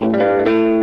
Música